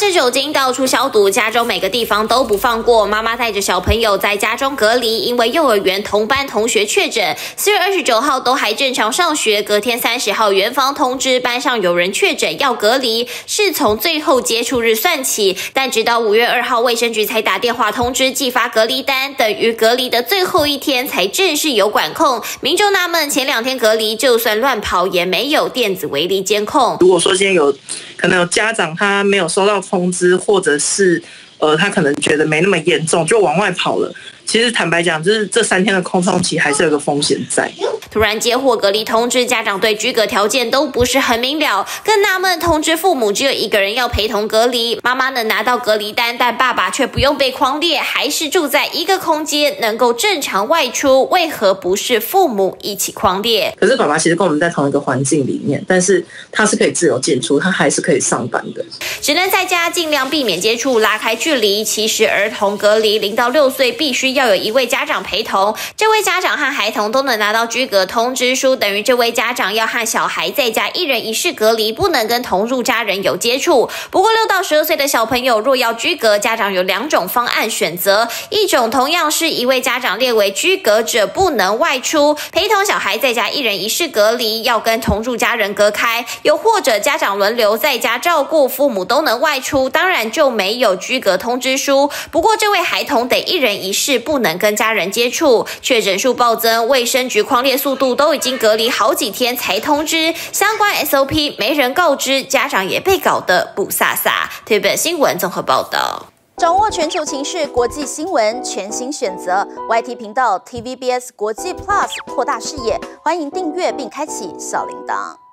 着酒精到处消毒，家中每个地方都不放过。妈妈带着小朋友在家中隔离，因为幼儿园同班同学确诊。四月二十九号都还正常上学，隔天三十号园方通知班上有人确诊要隔离，是从最后接触日算起。但直到五月二号，卫生局才打电话通知寄发隔离单，等于隔离的最后一天才正式有管控。民众纳闷，前两天隔离就算乱跑也没有电子围篱监控。如果说今天有可能有家长他没有收到通知，或者是呃他可能觉得没那么严重，就往外跑了。其实坦白讲，就是这三天的空窗期还是有个风险在。突然接获隔离通知，家长对居隔条件都不是很明了，更纳闷通知父母只有一个人要陪同隔离，妈妈能拿到隔离单，但爸爸却不用被框列，还是住在一个空间，能够正常外出，为何不是父母一起框列？可是爸爸其实跟我们在同一个环境里面，但是他是可以自由进出，他还是可以上班的，只能在家尽量避免接触，拉开距离。其实儿童隔离零到六岁必须要有一位家长陪同，这位家长和孩童都能拿到居隔。通知书等于这位家长要和小孩在家一人一室隔离，不能跟同住家人有接触。不过六到十二岁的小朋友若要居隔，家长有两种方案选择：一种同样是一位家长列为居隔者不能外出，陪同小孩在家一人一室隔离，要跟同住家人隔开；又或者家长轮流在家照顾，父母都能外出，当然就没有居隔通知书。不过这位孩童得一人一室，不能跟家人接触。确诊数暴增，卫生局框列速度都已经隔离好几天才通知相关 SOP，没人告知，家长也被搞得不飒飒。推本新闻综合报道，掌握全球情势、国际新闻，全新选择 YT 频道 TVBS 国际 Plus，扩大视野，欢迎订阅并开启小铃铛。